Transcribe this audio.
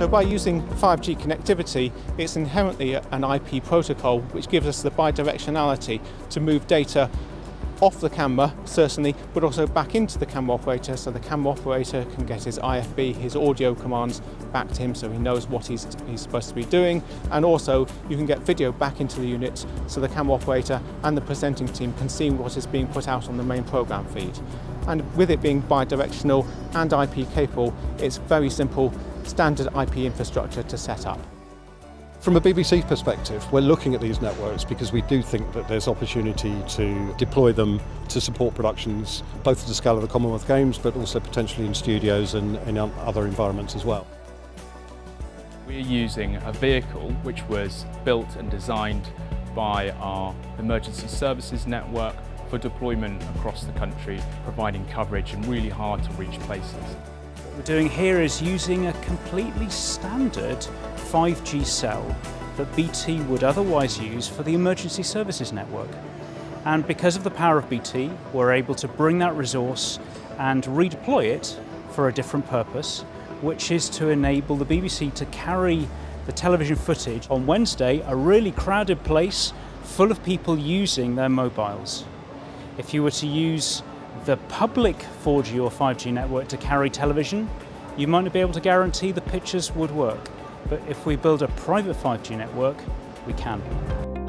So by using 5G connectivity, it's inherently an IP protocol which gives us the bidirectionality to move data off the camera, certainly, but also back into the camera operator so the camera operator can get his IFB, his audio commands back to him so he knows what he's, he's supposed to be doing. And also you can get video back into the unit so the camera operator and the presenting team can see what is being put out on the main program feed. And with it being bidirectional and IP capable, it's very simple standard IP infrastructure to set up. From a BBC perspective, we're looking at these networks because we do think that there's opportunity to deploy them to support productions, both at the scale of the Commonwealth Games, but also potentially in studios and in other environments as well. We're using a vehicle which was built and designed by our emergency services network for deployment across the country, providing coverage in really hard to reach places. We're doing here is using a completely standard 5G cell that BT would otherwise use for the emergency services network. And because of the power of BT, we're able to bring that resource and redeploy it for a different purpose, which is to enable the BBC to carry the television footage on Wednesday, a really crowded place full of people using their mobiles. If you were to use the public 4G or 5G network to carry television, you might not be able to guarantee the pictures would work. But if we build a private 5G network, we can.